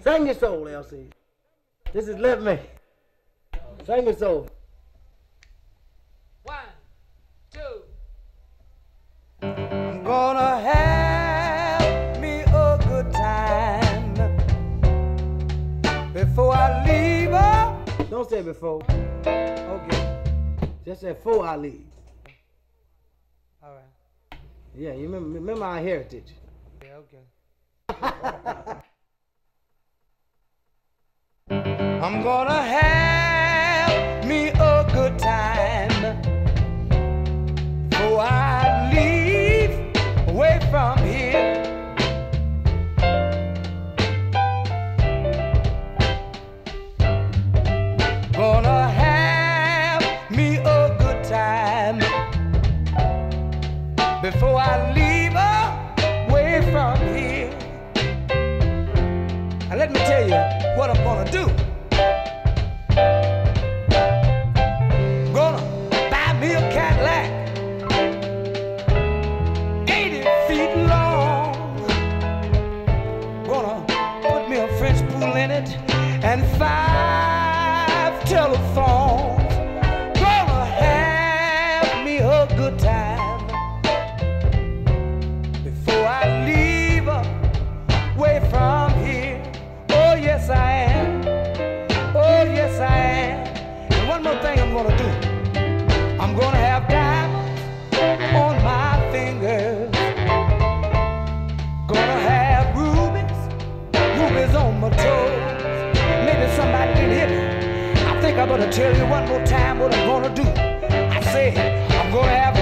Sing your soul, LC. This is Let Me. Sing your soul. One, two. I'm gonna have me a good time before I leave her. Don't say before. Okay, Just say before I leave. all right. Yeah, you remember, remember our heritage. Yeah, okay. I'm gonna have me a good time before I leave away from here. Gonna have me a good time before I leave away from here. Now let me tell you what I'm gonna do. Me a Cadillac, 80 feet long. Gonna put me a French pool in it and five telephones. Think I better tell you one more time what I'm gonna do. I said, I'm gonna have.